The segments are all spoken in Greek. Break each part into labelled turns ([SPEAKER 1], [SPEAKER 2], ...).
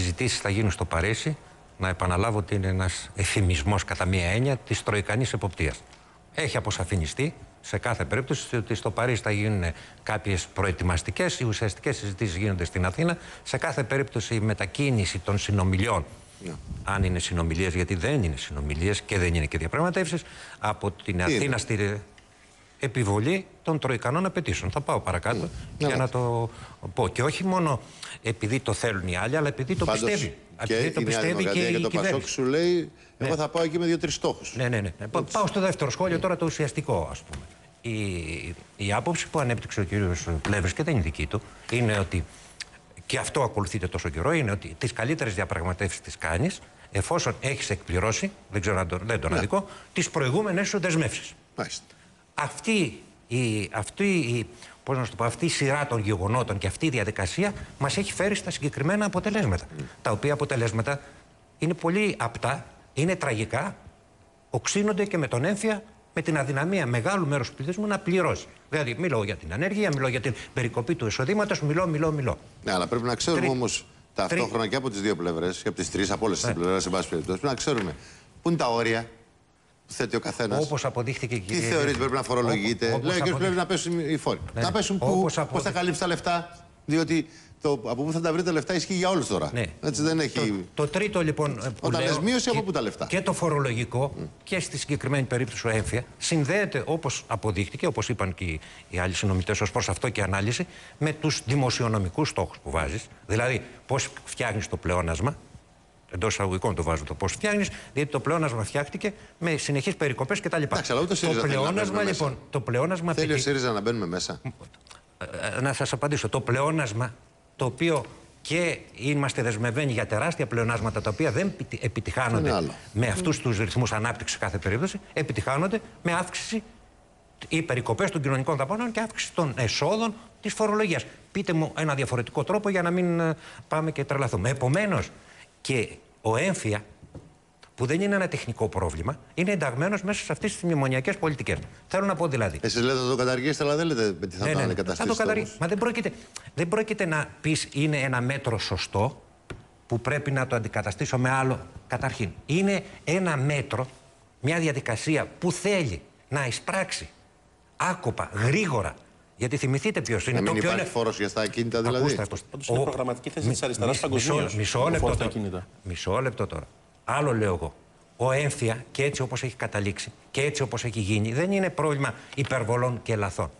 [SPEAKER 1] συζητήσει θα γίνουν στο Παρίσι. Να επαναλάβω ότι είναι ένας εφημισμός κατά μία έννοια της τροϊκανής εποπτείας. Έχει αποσαφινιστεί σε κάθε περίπτωση ότι στο Παρίσι θα γίνουν κάποιες προετοιμαστικές, οι ουσιαστικές συζητήσεις γίνονται στην Αθήνα. Σε κάθε περίπτωση η μετακίνηση των συνομιλιών, αν είναι συνομιλίες, γιατί δεν είναι συνομιλίες και δεν είναι και διαπραγματεύσεις, από την Αθήνα στη επιβολή των τροϊκανών απαιτήσεων. Θα πάω παρακάτω για να το πω. Και όχι μόνο επειδή το θέλουν οι άλλοι, αλλά επειδή το
[SPEAKER 2] Πάντως,
[SPEAKER 1] πιστεύει.
[SPEAKER 2] Και
[SPEAKER 1] Επειδή το
[SPEAKER 2] η Νέα
[SPEAKER 1] πιστεύει και
[SPEAKER 2] Δημοκρατία
[SPEAKER 1] η
[SPEAKER 2] και το Πασόκ
[SPEAKER 1] κυβέρνηση.
[SPEAKER 2] σου λέει, εγώ θα πάω εκεί με δύο-τρεις στόχους.
[SPEAKER 1] Ναι, ναι, ναι. Πα- Πάω στο δεύτερο σχόλιο τώρα το ουσιαστικό, ας πούμε. Η, η άποψη που ανέπτυξε ο κύριος Πλεύρης και δεν είναι δική του, είναι ότι, και αυτό ακολουθείται τόσο καιρό, είναι ότι τις καλύτερες διαπραγματεύσεις τις κάνεις εφόσον έχεις εκπληρώσει, δεν ξέρω αν το, δεν το αδικό, τις προηγούμενες σου δεσμεύσεις.
[SPEAKER 2] Μάλιστα.
[SPEAKER 1] Αυτή η, αυτή, η, πώς να σου το πω, αυτή η σειρά των γεγονότων και αυτή η διαδικασία μας έχει φέρει στα συγκεκριμένα αποτελέσματα. Τα οποία αποτελέσματα είναι πολύ απτά, είναι τραγικά, οξύνονται και με τον έμφυα με την αδυναμία μεγάλου μέρους του πληθυσμού να πληρώσει. Δηλαδή, μιλώ για την ανέργεια, μιλώ για την περικοπή του εισοδήματος, μιλώ, μιλώ, μιλώ.
[SPEAKER 2] Ναι, αλλά πρέπει να ξέρουμε
[SPEAKER 1] Τρι-
[SPEAKER 2] όμως ταυτόχρονα και από τις δύο πλευρές, και από τις τρεις, από όλες τις πλευρές, σε πάση περιπτώσει, πρέπει να ξέρουμε πού είναι τα όρια που θέτει ο καθένας.
[SPEAKER 1] Όπως αποδείχθηκε
[SPEAKER 2] Τι
[SPEAKER 1] κύριε-
[SPEAKER 2] θεωρείτε πρέπει να φορολογείται.
[SPEAKER 1] Όπως-
[SPEAKER 2] Λέει ο κ.
[SPEAKER 1] όπως
[SPEAKER 2] πρέπει να πέσουν οι φόροι.
[SPEAKER 1] Ναι.
[SPEAKER 2] Να πέσουν πού,
[SPEAKER 1] Όπως
[SPEAKER 2] πώς
[SPEAKER 1] αποδει-
[SPEAKER 2] θα καλύψει τα λεφτά; Διότι το, από πού θα τα βρείτε τα λεφτά ισχύει για όλους τώρα.
[SPEAKER 1] Ναι.
[SPEAKER 2] Έτσι δεν έχει.
[SPEAKER 1] Το τρίτο λοιπόν. που
[SPEAKER 2] Όταν
[SPEAKER 1] λέω,
[SPEAKER 2] λες μείωση, από
[SPEAKER 1] και-
[SPEAKER 2] πού τα λεφτά;
[SPEAKER 1] Και το φορολογικό και στη συγκεκριμένη περίπτωση ο έμφυα συνδέεται όπως αποδείχτηκε, όπως είπαν και οι- οι άλλοι συνομιλητέ ως προς αυτό και η ανάλυση, με τους δημοσιονομικούς στόχους που βάζεις. Δηλαδή, πώς φτιάχνεις το πλεόνασμα. Εντός εισαγωγικών το βάζω το πώ φτιάχνεις, διότι το πλεόνασμα φτιάχτηκε με συνεχείς περικοπές κτλ.
[SPEAKER 2] Εντάξει, αλλά ούτε ο
[SPEAKER 1] Το
[SPEAKER 2] ΣΥΡΙΖΑ θέλει να
[SPEAKER 1] πλεόνασμα
[SPEAKER 2] μπαίνουμε
[SPEAKER 1] λοιπόν.
[SPEAKER 2] μέσα.
[SPEAKER 1] Το πλεόνασμα
[SPEAKER 2] Θέλει ο
[SPEAKER 1] απαιτεί-
[SPEAKER 2] ΣΥΡΙΖΑ να μπαίνουμε μέσα.
[SPEAKER 1] ε, να σας απαντήσω. Το πλεόνασμα το οποίο και είμαστε δεσμευμένοι για τεράστια πλεονάσματα τα οποία δεν επιτι-
[SPEAKER 2] Είναι
[SPEAKER 1] επιτυχάνονται
[SPEAKER 2] άλλο.
[SPEAKER 1] με αυτούς τους ρυθμούς ανάπτυξης σε κάθε περίπτωση, επιτυχάνονται με αύξηση ή περικοπές των κοινωνικών δαπάνων και αύξηση των εσόδων της φορολογίας. Πείτε μου ένα διαφορετικό τρόπο για να μην ε, πάμε και τρελαθούμε. Επομένως και ο έμφυα που δεν είναι ένα τεχνικό πρόβλημα, είναι ενταγμένος μέσα σε αυτές τις μνημονιακές πολιτικές. Θέλω να πω δηλαδή.
[SPEAKER 2] Εσείς λέτε θα το καταργήσετε, αλλά δεν λέτε με τι θα
[SPEAKER 1] Ναι,
[SPEAKER 2] το
[SPEAKER 1] ναι, ναι. Θα το
[SPEAKER 2] αντικαταστήσετε.
[SPEAKER 1] καταρρύ-
[SPEAKER 2] όμως.
[SPEAKER 1] Μα δεν πρόκειται, δεν πρόκειται να πεις είναι ένα μέτρο σωστό που πρέπει να το αντικαταστήσω με άλλο. Καταρχήν, είναι ένα μέτρο, μια διαδικασία που θέλει να εισπράξει άκοπα, γρήγορα. Γιατί θυμηθείτε ποιος είναι.
[SPEAKER 2] Να μην
[SPEAKER 1] το ποιο
[SPEAKER 2] υπάρχει
[SPEAKER 1] είναι...
[SPEAKER 2] φόρος για στα ακίνητα δηλαδή.
[SPEAKER 1] Ακούστε, ακούστε.
[SPEAKER 3] Πάντως είναι
[SPEAKER 1] Ο-
[SPEAKER 3] προγραμματική θέση
[SPEAKER 1] μη-
[SPEAKER 3] της αριστεράς
[SPEAKER 1] μισό-
[SPEAKER 3] παγκοσμίως,
[SPEAKER 1] Μισό
[SPEAKER 3] ο
[SPEAKER 1] λεπτό
[SPEAKER 3] φόρος στα
[SPEAKER 1] τώρα.
[SPEAKER 3] ακίνητα.
[SPEAKER 1] Μισό λεπτό τώρα. Άλλο λέω εγώ. Ο έμφυα και έτσι όπως έχει καταλήξει και έτσι όπως έχει γίνει δεν είναι πρόβλημα υπερβολών και λαθών.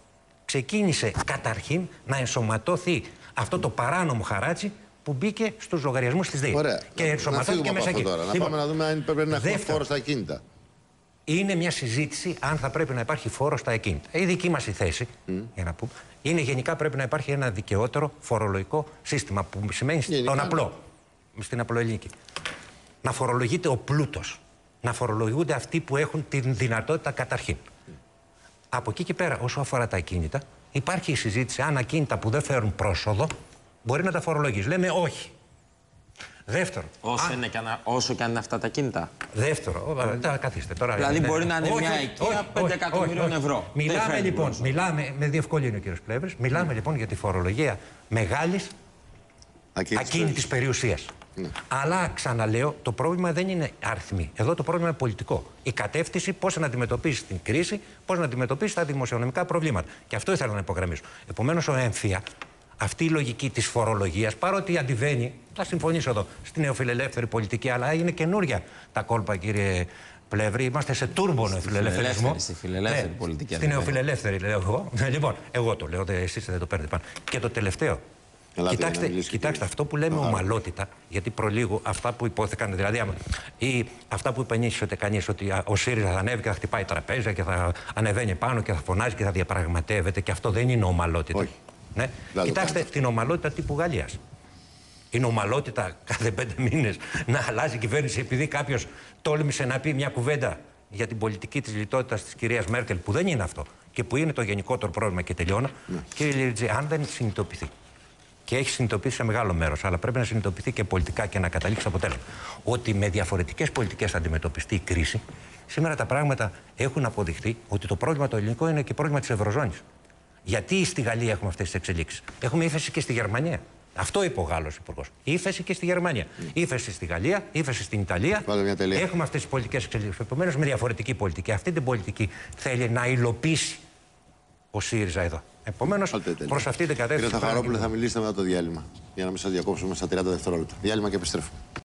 [SPEAKER 1] Ξεκίνησε καταρχήν να ενσωματώθει αυτό το παράνομο χαράτσι που μπήκε στους λογαριασμούς της ΔΕΗ.
[SPEAKER 2] Ωραία.
[SPEAKER 1] Και
[SPEAKER 2] να, να
[SPEAKER 1] ενσωματώθηκε
[SPEAKER 2] φύγουμε από
[SPEAKER 1] μέσα
[SPEAKER 2] αυτό
[SPEAKER 1] εκεί.
[SPEAKER 2] τώρα. Να
[SPEAKER 1] Λοιπόν,
[SPEAKER 2] πάμε να δούμε αν πρέπει να έχουμε
[SPEAKER 1] δεύτερο.
[SPEAKER 2] φόρο στα ακίνητα.
[SPEAKER 1] Είναι μια συζήτηση αν θα πρέπει να υπάρχει φόρος στα ακίνητα. Η δική μας η θέση, για να πούμε, είναι γενικά πρέπει να υπάρχει ένα δικαιότερο φορολογικό σύστημα που σημαίνει
[SPEAKER 2] Γενικά,
[SPEAKER 1] τον
[SPEAKER 2] ναι.
[SPEAKER 1] απλό. Στην απλοελληνική. Να φορολογείται ο πλούτος. Να φορολογούνται αυτοί που έχουν την δυνατότητα καταρχήν. Από εκεί και πέρα, όσο αφορά τα ακίνητα, υπάρχει η συζήτηση αν ακίνητα που δεν φέρουν πρόσοδο μπορεί να τα φορολογήσει. Λέμε όχι. Δεύτερο.
[SPEAKER 4] Όσο,
[SPEAKER 1] αν-
[SPEAKER 4] είναι και αν, όσο και αν είναι αυτά τα κίνητα.
[SPEAKER 1] Δεύτερο, ε, τώρα καθίστε τώρα.
[SPEAKER 4] Δηλαδή
[SPEAKER 1] Ναι.
[SPEAKER 4] μπορεί να είναι μια οικία πέντε εκατομμυρίων ευρώ. Δεν
[SPEAKER 1] Μιλάμε
[SPEAKER 4] φέρνει
[SPEAKER 1] λοιπόν,
[SPEAKER 4] πρόσωπο.
[SPEAKER 1] μιλάμε, με διευκολύνει ο κύριος Πλεύρης, μιλάμε λοιπόν για τη φορολογία μεγάλης
[SPEAKER 2] Ακίνητες
[SPEAKER 1] ακίνητης περιουσίας. Αλλά ξαναλέω, το πρόβλημα δεν είναι αριθμοί. Εδώ το πρόβλημα είναι πολιτικό. Η κατεύθυνση πώς να αντιμετωπίσεις την κρίση, πώς να αντιμετωπίσεις τα δημοσιονομικά προβλήματα. Και αυτό ήθελα να υπογραμμίσω. Επομένως, ο έμφυα, αυτή η λογική της φορολογίας, παρότι αντιβαίνει, θα συμφωνήσω εδώ, στην νεοφιλελεύθερη πολιτική, αλλά είναι καινούρια τα κόλπα, κύριε Πλεύρη. Είμαστε σε τούρμπο νεοφιλελευθερισμό.
[SPEAKER 4] φιλελεύθερη, στη φιλελεύθερη πολιτική
[SPEAKER 1] Στην
[SPEAKER 4] αντιβαίνει.
[SPEAKER 1] νεοφιλελεύθερη, λέω εγώ. λοιπόν, εγώ το λέω, εσείς δεν το παίρνετε πάνω. Και το τελευταίο.
[SPEAKER 2] Ελάτε,
[SPEAKER 1] κοιτάξτε,
[SPEAKER 2] να μιλήσει,
[SPEAKER 1] κοιτάξτε
[SPEAKER 2] κύριε.
[SPEAKER 1] αυτό που λέμε ομαλότητα, γιατί προλίγο αυτά που υπόθηκαν, δηλαδή, άμα- ή αυτά που υπενήσισε κανείς ότι α, ο ΣΥΡΙΖΑ θα ανέβει και θα χτυπάει τραπέζια και θα ανεβαίνει πάνω και θα φωνάζει και θα διαπραγματεύεται, και αυτό δεν είναι ομαλότητα.
[SPEAKER 2] Όχι.
[SPEAKER 1] Ναι.
[SPEAKER 2] το
[SPEAKER 1] Κοιτάξτε
[SPEAKER 2] κάνετε.
[SPEAKER 1] την ομαλότητα τύπου Γαλλίας. Είναι ομαλότητα κάθε πέντε μήνες να αλλάζει η κυβέρνηση επειδή κάποιος τόλμησε να πει μια κουβέντα για την πολιτική της λιτότητας της κυρίας Μέρκελ, που δεν είναι αυτό και που είναι το γενικότερο πρόβλημα και τελειώνω. Κύριε Λιριτζή, αν δεν συνειδητοποιηθεί και έχει συνειδητοποιήσει σε μεγάλο μέρος, αλλά πρέπει να συνειδητοποιηθεί και πολιτικά και να καταλήξει αποτέλεσμα. Ότι με διαφορετικές πολιτικές θα αντιμετωπιστεί η κρίση. Σήμερα τα πράγματα έχουν αποδειχθεί ότι το πρόβλημα το ελληνικό είναι και πρόβλημα της Ευρωζώνης. Γιατί στη Γαλλία έχουμε αυτές τις εξελίξεις; Έχουμε ύφεση και στη Γερμανία. Αυτό είπε ο Γάλλος Υπουργός. Ύφεση και στη Γερμανία. Ύφεση στη Γαλλία, ύφεση στην Ιταλία.
[SPEAKER 2] Βάλε μια τελεία.
[SPEAKER 1] Έχουμε αυτές τις πολιτικές εξελίξεις. Επομένως, με διαφορετική πολιτική. Αυτή την πολιτική θέλει να υλοποιήσει ο ΣΥΡΙΖΑ εδώ. Επομένως,
[SPEAKER 2] Βάλτε τελεία.
[SPEAKER 1] προς αυτή την κατεύθυνση.
[SPEAKER 2] Κύριε
[SPEAKER 1] πάνε
[SPEAKER 2] Θαχαρόπουλε,
[SPEAKER 1] και-
[SPEAKER 2] θα μιλήσετε μετά το διάλειμμα. Για να μην σας διακόψουμε στα 30 δευτερόλεπτα. Διάλειμμα και επιστρέφουμε.